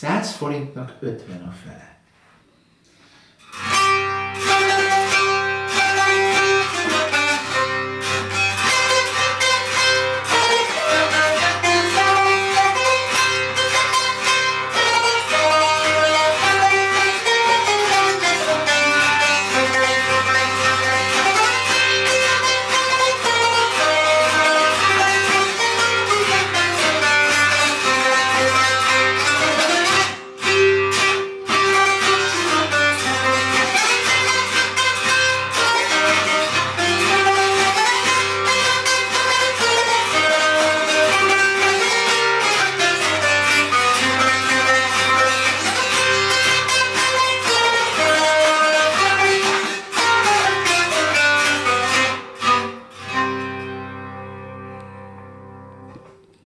100 forintnak 50 a fele.